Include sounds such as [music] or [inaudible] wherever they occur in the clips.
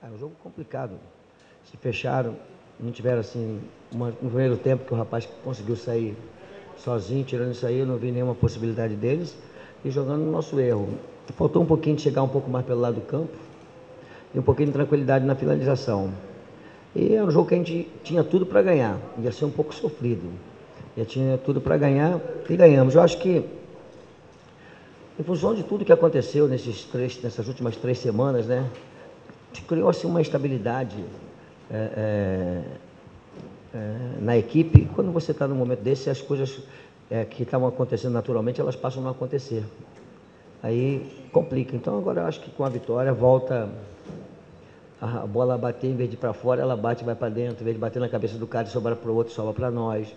É um jogo complicado. Se fecharam, não tiveram assim, uma, no primeiro tempo que o rapaz conseguiu sair sozinho, tirando isso aí, eu não vi nenhuma possibilidade deles. E jogando no nosso erro. Faltou um pouquinho de chegar um pouco mais pelo lado do campo e um pouquinho de tranquilidade na finalização. E é um jogo que a gente tinha tudo para ganhar. Ia ser um pouco sofrido. Já tinha tudo para ganhar e ganhamos. Eu acho que, em função de tudo que aconteceu nesses três, nessas últimas três semanas, né, criou assim, uma estabilidade é, é, é, na equipe. Quando você está num momento desse, as coisas é, que estavam acontecendo naturalmente, elas passam a não acontecer. Aí complica. Então agora eu acho que com a vitória volta a bola bater, em vez de para fora, ela bate e vai para dentro, em vez de bater na cabeça do cara e sobrar para o outro, sobra para nós.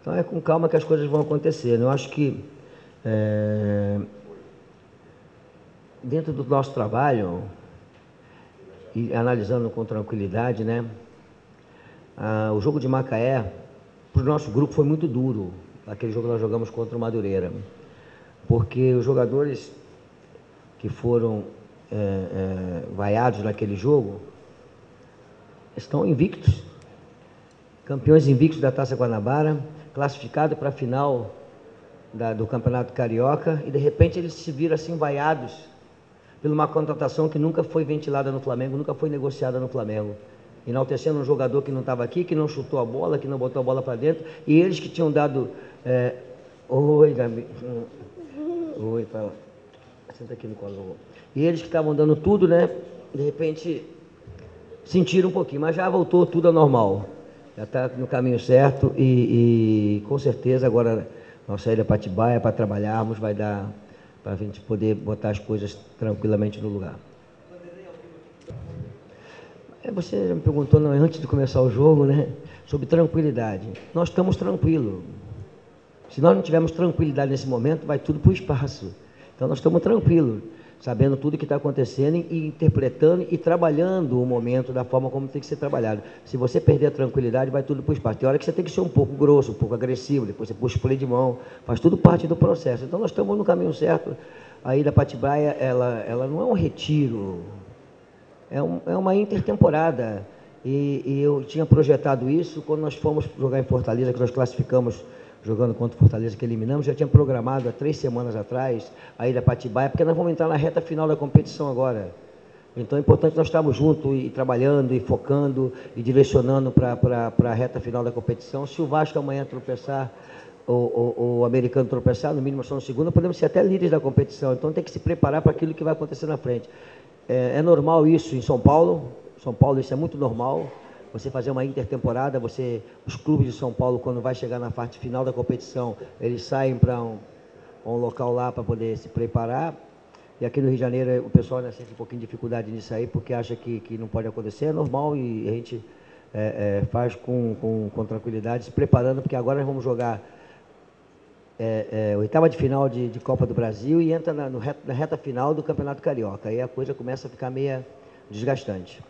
Então é com calma que as coisas vão acontecer. Eu acho que é, dentro do nosso trabalho, e analisando com tranquilidade, né? Ah, o jogo de Macaé, para o nosso grupo, foi muito duro. Aquele jogo que nós jogamos contra o Madureira. Porque os jogadores que foram é, é, vaiados naquele jogo estão invictos. Campeões invictos da Taça Guanabara, classificados para a final da, do Campeonato Carioca, e de repente eles se viram assim vaiados por uma contratação que nunca foi ventilada no Flamengo, nunca foi negociada no Flamengo. Enaltecendo um jogador que não estava aqui, que não chutou a bola, que não botou a bola para dentro, e eles que tinham dado. É... Oi, Gabi. [laughs] Oi, fala. Senta aqui no colo. E eles que estavam dando tudo, né? De repente sentiram um pouquinho, mas já voltou tudo ao normal. Já está no caminho certo e, e, com certeza agora nossa saída para Atibaia para trabalharmos vai dar para a gente poder botar as coisas tranquilamente no lugar. É, você me perguntou não, antes de começar o jogo, né, sobre tranquilidade. Nós estamos tranquilos. Se nós não tivermos tranquilidade nesse momento, vai tudo para o espaço. Então nós estamos tranquilos sabendo tudo o que está acontecendo e interpretando e trabalhando o momento da forma como tem que ser trabalhado. Se você perder a tranquilidade, vai tudo para o espaço. Tem hora que você tem que ser um pouco grosso, um pouco agressivo, depois você puxa o play de mão, faz tudo parte do processo. Então nós estamos no caminho certo. A ida Patibaia, ela, ela não é um retiro, é, um, é uma intertemporada. E, e eu tinha projetado isso quando nós fomos jogar em Fortaleza, que nós classificamos jogando contra o Fortaleza, que eliminamos, já tinha programado há três semanas atrás a ida para Atibaia, porque nós vamos entrar na reta final da competição agora. Então é importante nós estarmos juntos e trabalhando e focando e direcionando para a reta final da competição. Se o Vasco amanhã tropeçar, o, o, americano tropeçar, no mínimo só no segundo, podemos ser até líderes da competição. Então tem que se preparar para aquilo que vai acontecer na frente. É, é normal isso em São Paulo. São Paulo isso é muito normal você fazer uma intertemporada, você, os clubes de São Paulo, quando vai chegar na parte final da competição, eles saem para um, um local lá para poder se preparar. E aqui no Rio de Janeiro o pessoal ainda sente um pouquinho de dificuldade nisso aí, porque acha que, que não pode acontecer, é normal e a gente é, é, faz com, com, com, tranquilidade, se preparando, porque agora nós vamos jogar é, é oitava de final de, de, Copa do Brasil e entra na, no, na reta final do Campeonato Carioca. Aí a coisa começa a ficar meia desgastante.